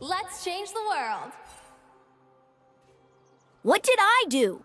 Let's change the world. What did I do?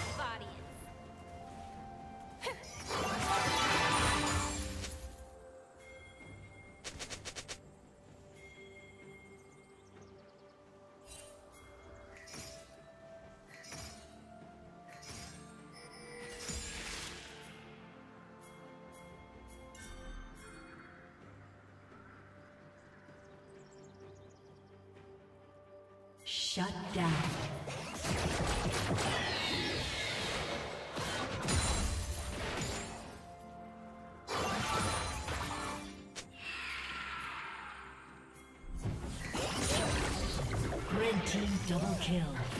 Double kill.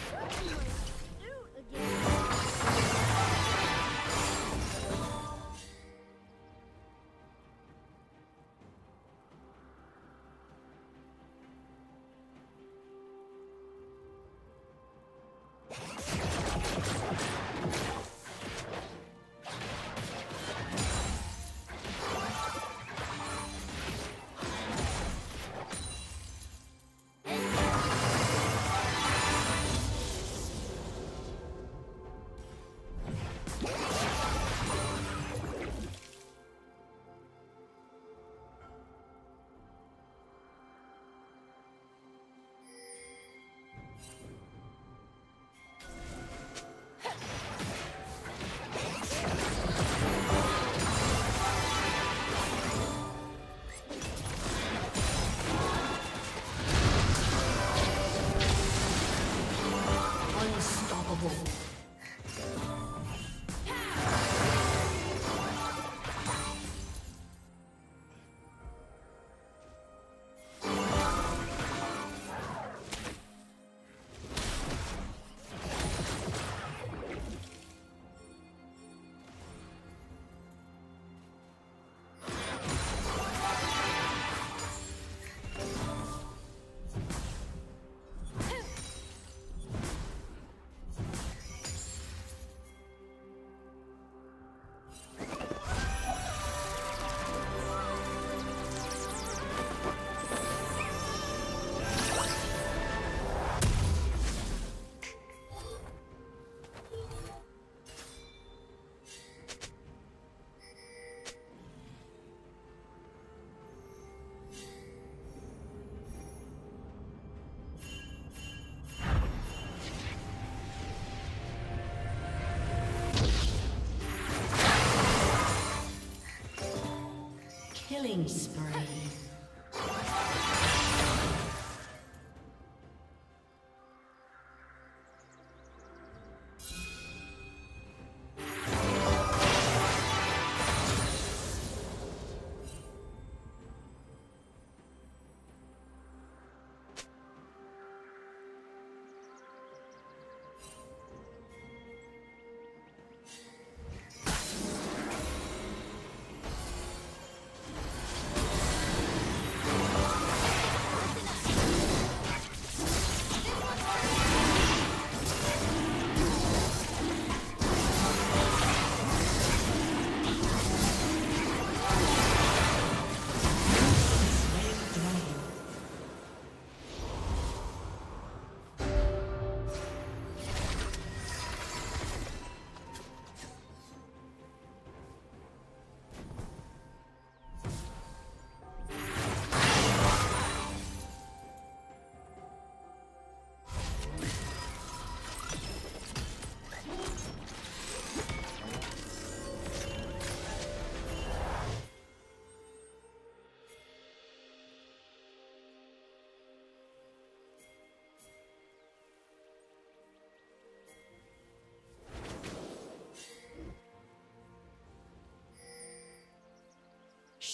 Killing spree.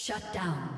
Shut down.